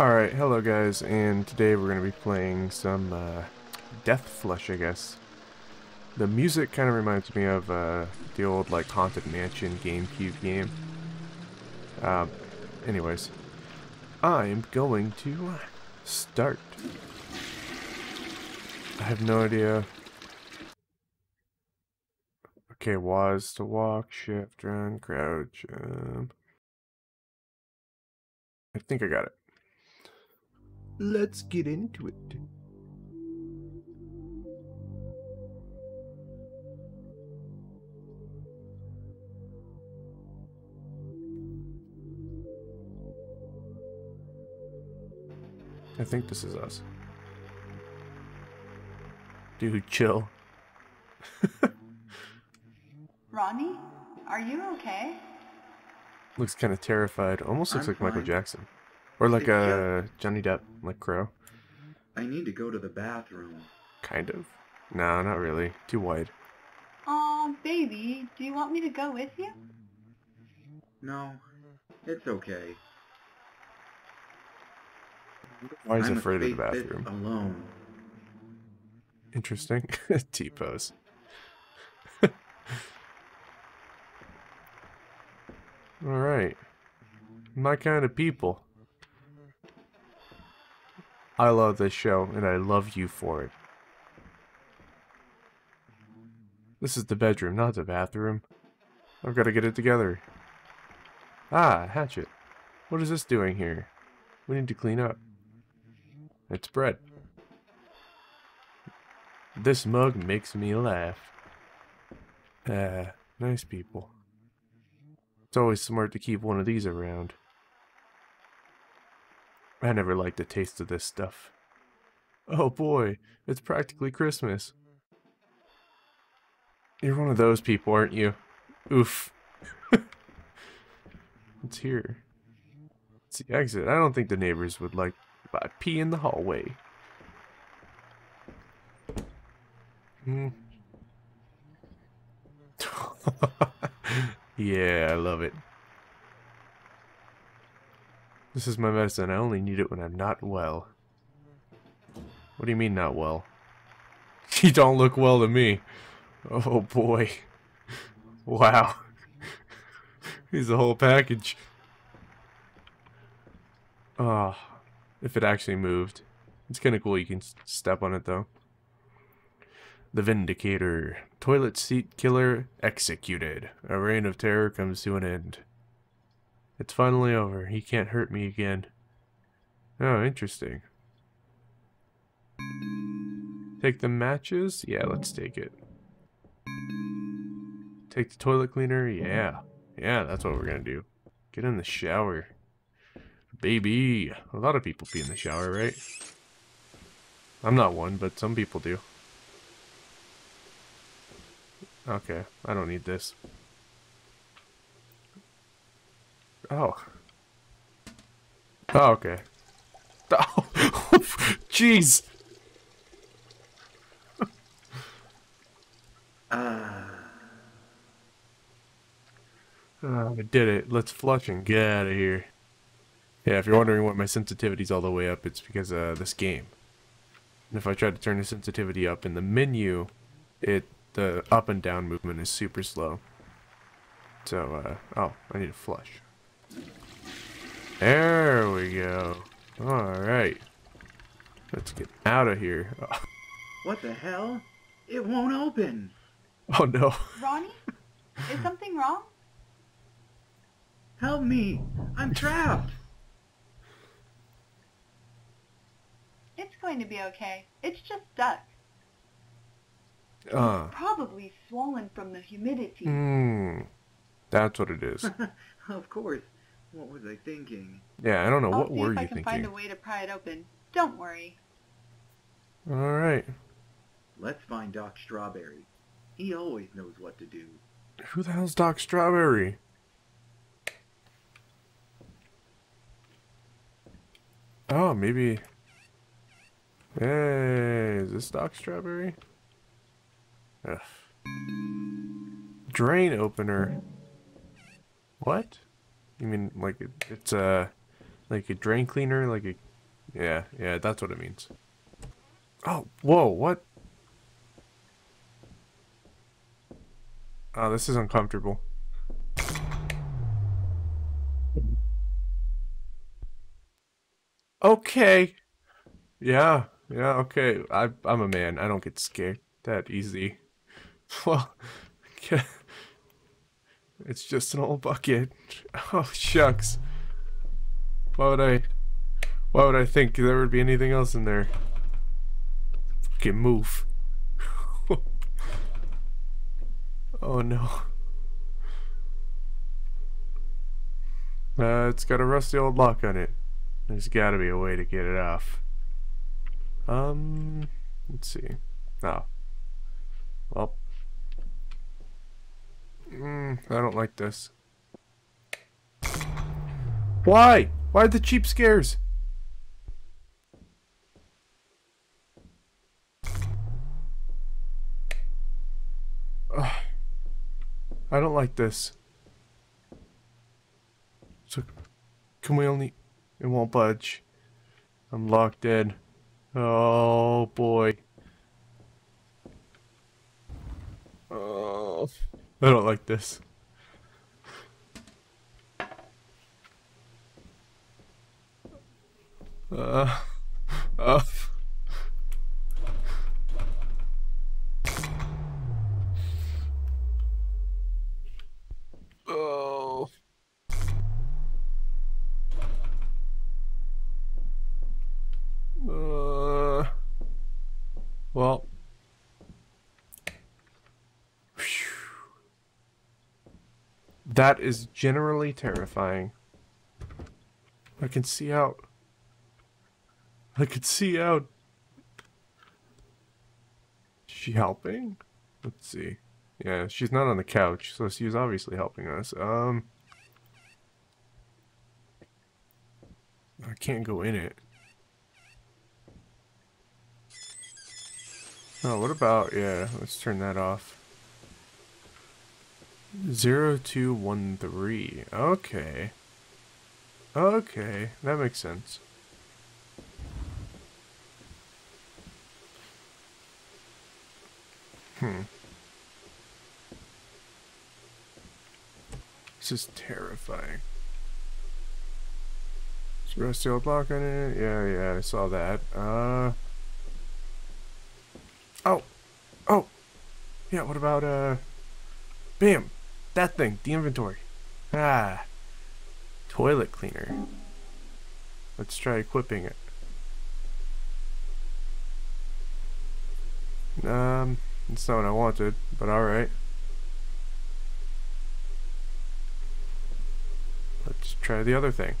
Alright, hello guys, and today we're going to be playing some uh, Death Flush, I guess. The music kind of reminds me of uh, the old like Haunted Mansion GameCube game. Uh, anyways, I'm going to start. I have no idea. Okay, was to walk, shift, run, crouch. Um, I think I got it. Let's get into it. I think this is us. Dude, chill. Ronnie, are you okay? Looks kind of terrified. Almost looks I'm like Michael. Jackson. Or like a Johnny Depp, like Crow. I need to go to the bathroom. Kind of. No, not really. Too wide. Aw, baby, do you want me to go with you? No, it's okay. Why is he I'm afraid of the bathroom? Alone. Interesting. T-pose. Alright. My kind of people. I love this show, and I love you for it. This is the bedroom, not the bathroom. I've got to get it together. Ah, hatchet. What is this doing here? We need to clean up. It's bread. This mug makes me laugh. Ah, nice people. It's always smart to keep one of these around. I never liked the taste of this stuff. Oh boy, it's practically Christmas. You're one of those people, aren't you? Oof. it's here. It's the exit. I don't think the neighbors would like I pee in the hallway. Hmm. yeah, I love it. This is my medicine. I only need it when I'm not well. What do you mean not well? You don't look well to me. Oh boy. Wow. He's the whole package. Ah, if it actually moved. It's kind of cool you can step on it though. The Vindicator. Toilet seat killer executed. A reign of terror comes to an end. It's finally over. He can't hurt me again. Oh, interesting. Take the matches? Yeah, let's take it. Take the toilet cleaner? Yeah. Yeah, that's what we're gonna do. Get in the shower. Baby. A lot of people pee in the shower, right? I'm not one, but some people do. Okay, I don't need this. Oh. Oh, okay. Oh, jeez. Ah, Oh, I did it. Let's flush and get out of here. Yeah, if you're wondering why my sensitivity's all the way up, it's because of this game. And if I try to turn the sensitivity up in the menu, it the up and down movement is super slow. So, uh, oh, I need to flush. There we go. Alright. Let's get out of here. what the hell? It won't open. Oh no. Ronnie? Is something wrong? Help me! I'm trapped. It's going to be okay. It's just stuck. Uh, Probably swollen from the humidity. hmm. That's what it is. of course. What was I thinking? Yeah, I don't know. I'll What see were if I you can find a way to pry it open. Don't worry. Alright. Let's find Doc Strawberry. He always knows what to do. Who the hell's Doc Strawberry? Oh, maybe. Hey, is this Doc Strawberry? Ugh. Drain opener. What? You mean like it, it's a like a drain cleaner, like a Yeah, yeah, that's what it means. Oh, whoa, what? Oh, this is uncomfortable. Okay. Yeah, yeah, okay. I, I'm a man. I don't get scared that easy. Well, okay. It's just an old bucket. Oh, shucks. Why would I... Why would I think there would be anything else in there? Fucking move. oh no. Uh, it's got a rusty old lock on it. There's gotta be a way to get it off. Um, let's see. Oh. Well. Mm, I don't like this. Why? Why the cheap scares? Ugh. I don't like this. So, can we only... It won't budge. I'm locked in. Oh, boy. Oh, I don't like this. Uh, uh. Oh. Uh. Well. Phew. That is generally terrifying. I can see out. I could see out. Is she helping? Let's see. Yeah, she's not on the couch, so she's obviously helping us. Um, I can't go in it. Oh, what about, yeah, let's turn that off. Zero two one three. Okay. Okay, that makes sense. Hmm. This is terrifying. Is rusty old block on it? Yeah, yeah, I saw that. Uh. Oh! Oh! Yeah, what about, uh. Bam! That thing, the inventory. Ah. Toilet cleaner. Let's try equipping it. Um, it's not what I wanted, but alright. Let's try the other thing.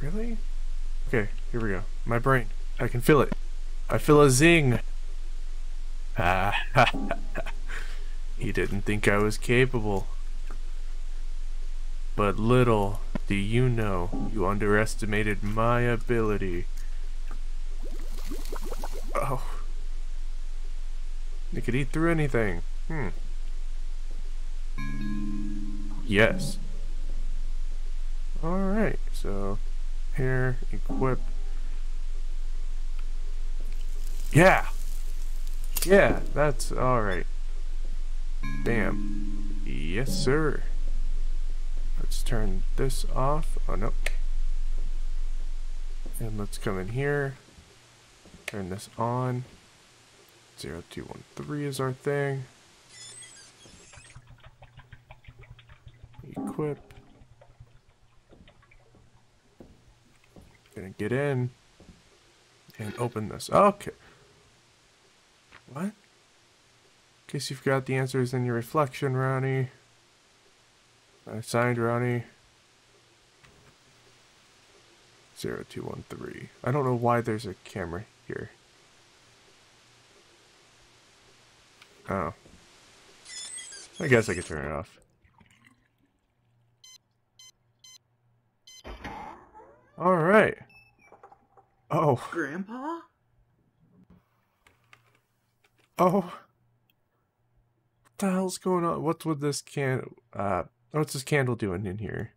Really? Okay, here we go. My brain. I can feel it. I feel a zing. Ah, he didn't think I was capable. But little do you know, you underestimated my ability. Oh. They could eat through anything. Hmm. Yes. Alright, so here, equip. Yeah! Yeah, that's alright. Bam. Yes, sir. Let's turn this off. Oh, no. And let's come in here. Turn this on. 0213 is our thing. Equip. Gonna get in and open this. Okay. What? In case you forgot the answers in your reflection, Ronnie. I signed Ronnie. 0213. I don't know why there's a camera here. Oh. I guess I could turn it off. Alright. Oh. Grandpa? Oh. What the hell's going on? What's with this can? Uh, what's this candle doing in here?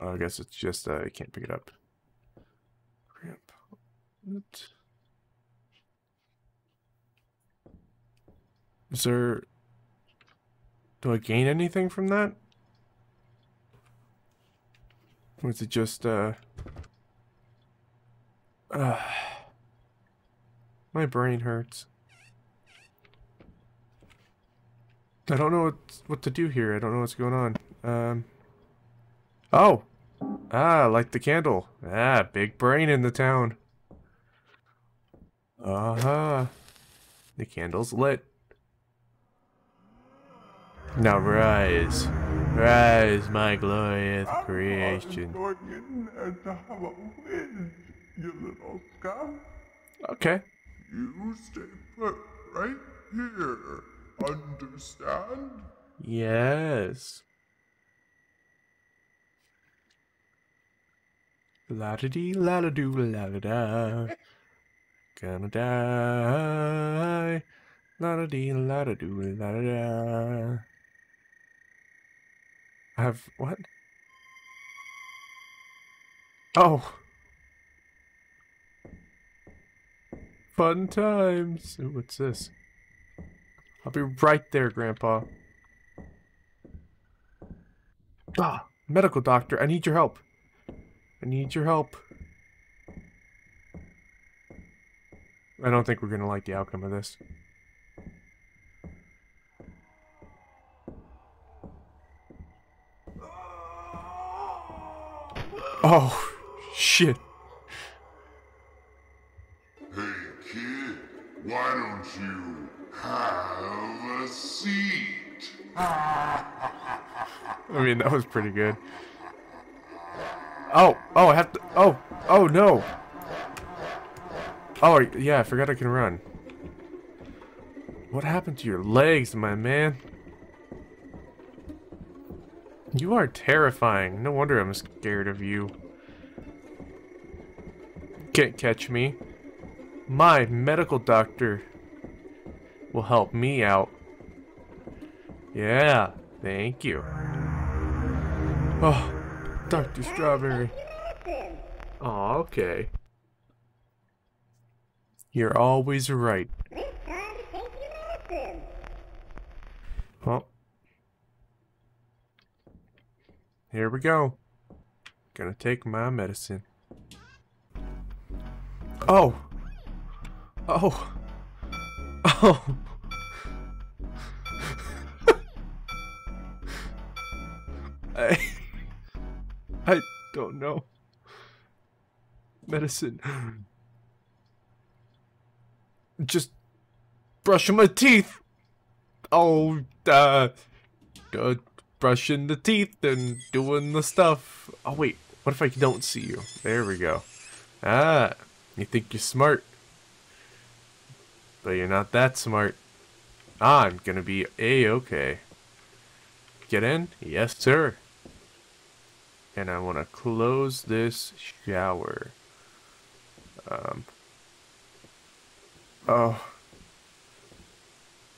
Oh, I guess it's just uh, I can't pick it up. Grandpa, what? Is there? Do I gain anything from that? Or is it just uh? Uh, my brain hurts. I don't know what what to do here. I don't know what's going on. Um. Oh. Ah, light the candle. Ah, big brain in the town. Uh-huh. The candle's lit. Now rise. Rise, my glorious creation. you. Okay. You stay put right here. Understand? Yes. La da dee la da doo la da da. Gonna die. La da dee la da doo la da da. I have what? Oh. Fun times. Ooh, what's this? I'll be right there, Grandpa. Ah, medical doctor, I need your help. I need your help. I don't think we're gonna like the outcome of this. Oh, shit. Hey, kid, why don't you have I mean, that was pretty good. Oh, oh, I have to. Oh, oh no. Oh, yeah, I forgot I can run. What happened to your legs, my man? You are terrifying. No wonder I'm scared of you. Can't catch me. My medical doctor will help me out. Yeah, thank you. Oh, Dr. Strawberry. Oh, okay. You're always right. Well, here we go. Gonna take my medicine. Oh! Oh! Oh! Don't know. Medicine. Just brushing my teeth. Oh, uh, uh, brushing the teeth and doing the stuff. Oh wait, what if I don't see you? There we go. Ah, you think you're smart, but you're not that smart. Ah, I'm gonna be a-okay. Get in? Yes, sir and I want to close this shower. Um, oh,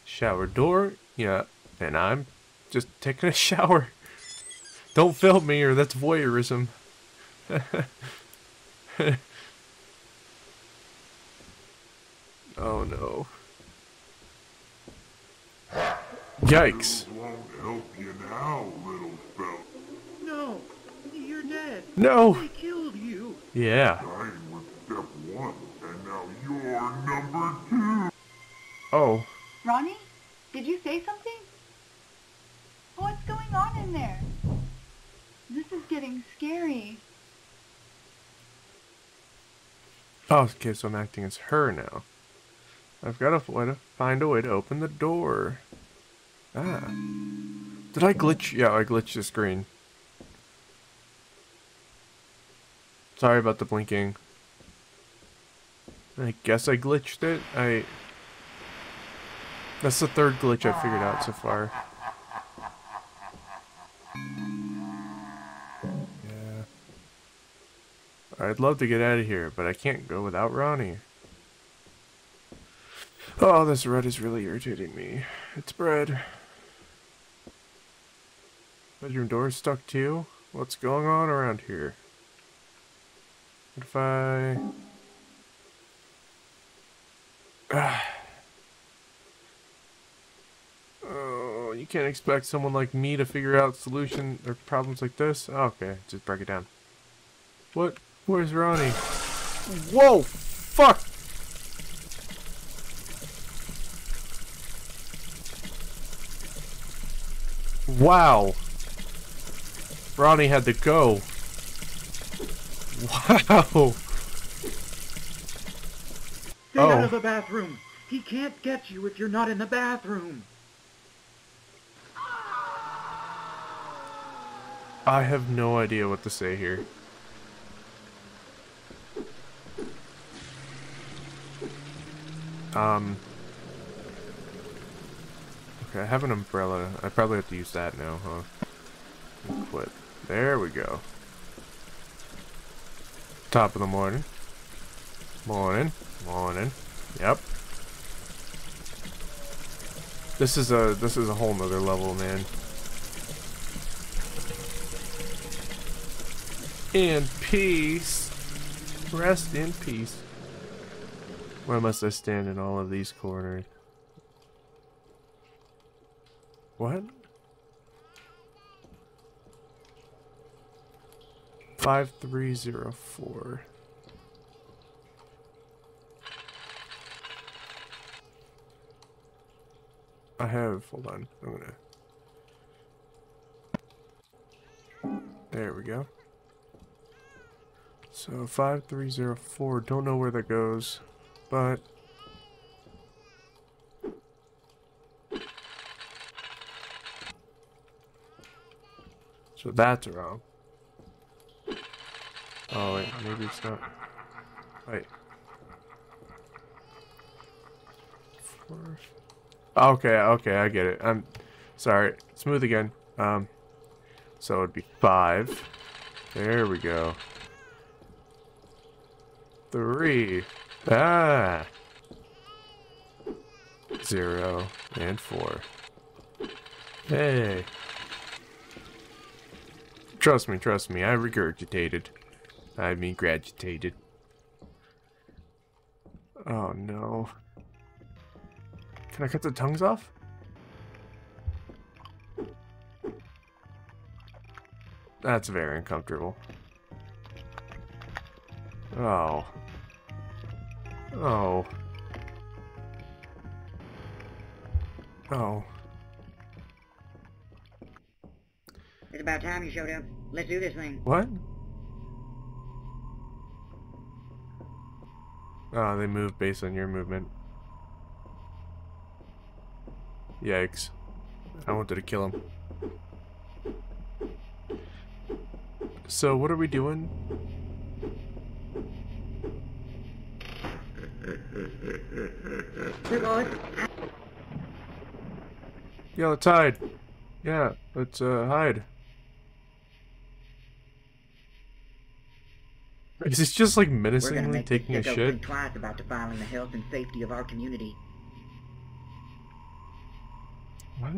shower door, yeah, and I'm just taking a shower. Don't film me or that's voyeurism. oh no. Yikes. Won't help you now, little fella. No, you're dead. No. They killed you. Yeah. Dying was step one, and now you're number two. Oh. Ronnie, did you say something? What's going on in there? This is getting scary. Oh, okay, so I'm acting as her now. I've got to to find a way to open the door. Ah. Did I glitch? Yeah, I glitched the screen. Sorry about the blinking. I guess I glitched it. I... That's the third glitch I've figured out so far. Yeah. I'd love to get out of here, but I can't go without Ronnie. Oh, this red is really irritating me. It's bread. Bedroom door is stuck too? What's going on around here? What if I... Oh, you can't expect someone like me to figure out solution or problems like this. Oh, okay, just break it down. What? Where's Ronnie? Whoa! Fuck! Wow. Ronnie had to go. Wow. Stay Oh. out of the bathroom. He can't get you if you're not in the bathroom. I have no idea what to say here. Um. Okay, I have an umbrella. I probably have to use that now, huh? Equip. There we go. Top of the morning. Morning. Morning. Yep. This is a this is a whole nother level, man. In peace. Rest in peace. Where must I stand in all of these corners? What? Five three zero four. I have. Hold on. I'm gonna. There we go. So 5304, don't know where that goes, but So that's wrong. Oh wait, maybe it's not. Wait. Four. Okay, okay, I get it. I'm sorry. Smooth again. Um so it'd be five. There we go. Three. Ah. Zero and four. Hey. Trust me, trust me. I regurgitated. I mean, gradutated. Oh no. Can I cut the tongues off? That's very uncomfortable. Oh. Oh. Oh. It's about time you showed up. Let's do this thing. What? Oh, they move based on your movement. Yikes. I wanted to kill him. So, what are we doing? We're going. Yeah, let's hide. Yeah, let's uh, hide. Is this just like We're menacingly taking a shit? think twice about defiling the health and safety of our community. What?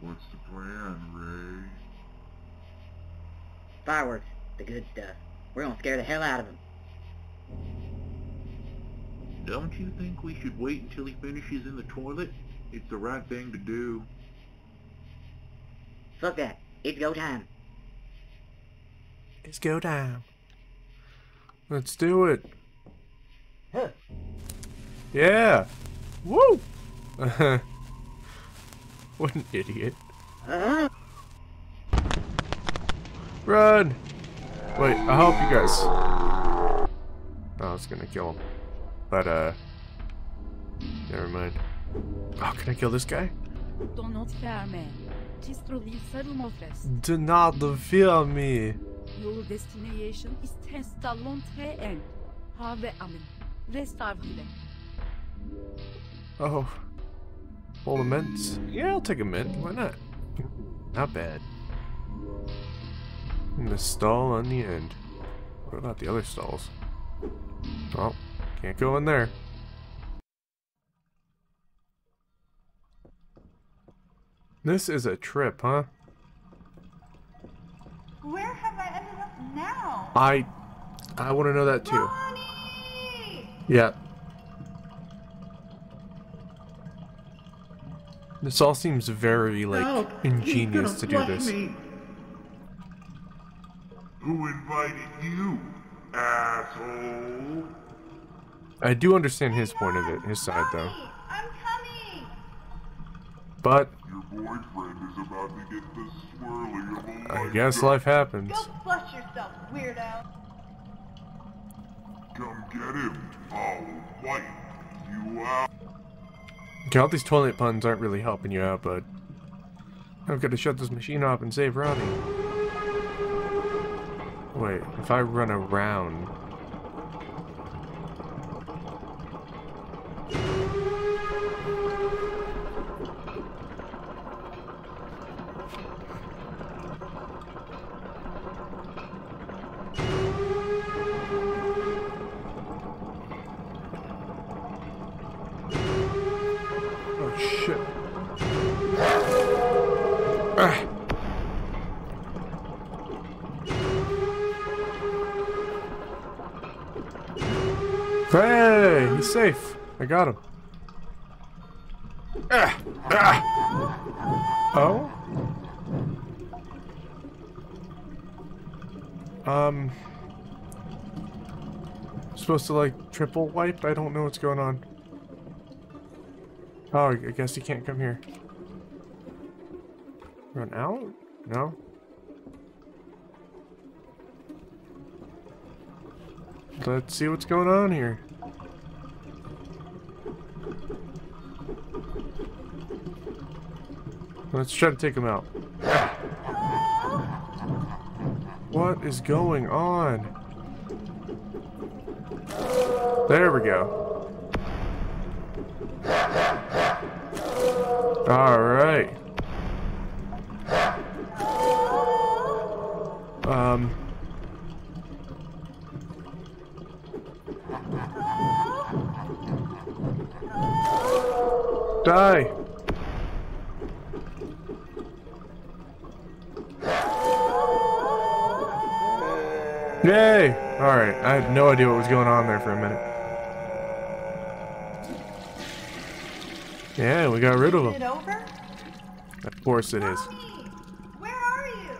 What's the plan, Ray? Fireworks, the good stuff. We're gonna scare the hell out of him. Don't you think we should wait until he finishes in the toilet? It's the right thing to do. Fuck that. It's go time. It's go down. Let's do it. Huh. Yeah. Woo! what an idiot. Uh-huh. Run! Wait, I'll help you guys. Oh, I was gonna kill him. But, uh... Never mind. Oh, can I kill this guy? Ton not ferme. Tistrovi Sarumofres. Do not fear me. Your destination is Testalontre End. Have Amen. Restavrile. Oh. Hold a mint. Yeah, I'll take a mint. Why not? Not bad. And the stall on the end. What about the other stalls? Oh, Can't go in there. This is a trip, huh? Where have I ended up now? I I want to know that too. Ronnie! Yeah. This all seems very like Help! ingenious to do this. Me. Who invited you, asshole? I do understand his point of it, his side though. I'm coming! But Your boyfriend is about to get the swirly of a I lifetime. guess life happens. Go flush yourself, weirdo! Come get him. I'll wipe you out. Okay, all these toilet puns aren't really helping you out, but I've got to shut this machine off and save Ronnie. Wait, if I run around. Oh shit. Ah. Hey, he's safe. I got him. Ah. Ah. Oh? Um. Supposed to like triple wipe? I don't know what's going on. Oh, I guess he can't come here. Run out? No? Let's see what's going on here. Let's try to take him out. What is going on? There we go. All right. Um. Die. Yay! Alright, I had no idea what was going on there for a minute. Yeah, we got rid of Is him. Of course it is. Where are you?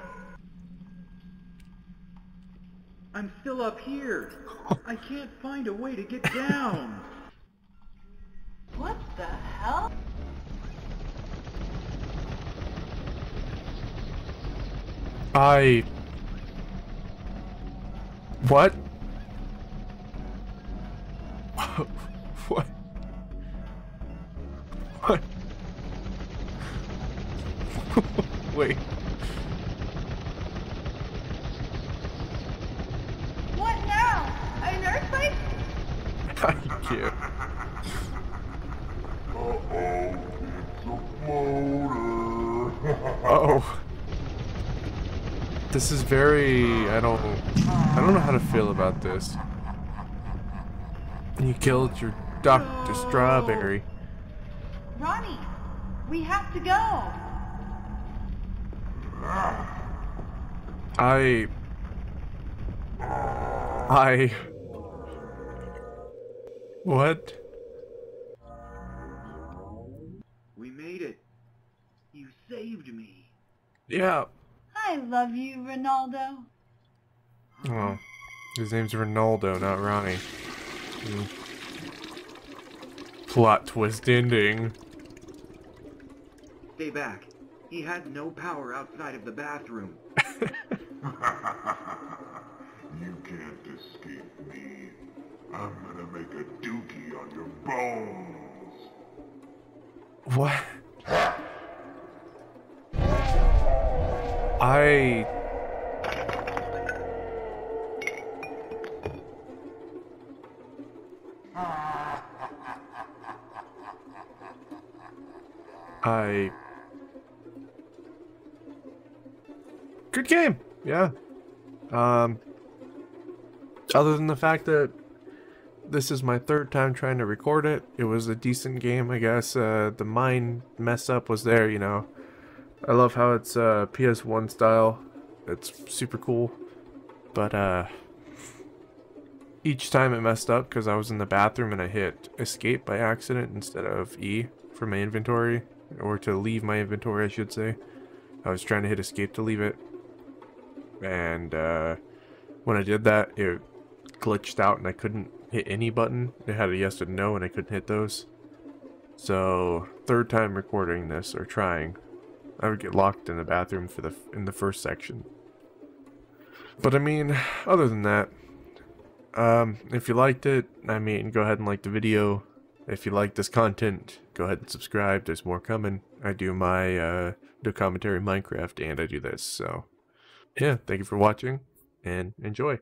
I'm still up here. I can't find a way to get down. I. What? what? What? Wait. This is very. I don't. I don't know how to feel about this. You killed your Dr. Strawberry. Ronnie, we have to go. I. I. What? we made it. You saved me. Yeah. I love you, Ronaldo. Oh. His name's Ronaldo, not Ronnie. Hmm. Plot twist ending. Stay back. He had no power outside of the bathroom. you can't escape me. I'm gonna make a dookie on your bones. What? I. I. Good game, yeah. Um. Other than the fact that this is my third time trying to record it. It was a decent game, I guess. Uh, the mine mess up was there, you know. I love how it's uh, PS1 style. It's super cool. But uh, each time it messed up because I was in the bathroom and I hit escape by accident instead of E for my inventory. Or to leave my inventory, I should say. I was trying to hit escape to leave it. And uh, when I did that, it glitched out and I couldn't hit any button. It had a yes and no and I couldn't hit those. So, third time recording this or trying, I would get locked in the bathroom for the in the first section. But I mean, other than that, um, if you liked it, I mean, go ahead and like the video. If you like this content, go ahead and subscribe. There's more coming. I do my uh, do commentary Minecraft and I do this. So, yeah, thank you for watching and enjoy.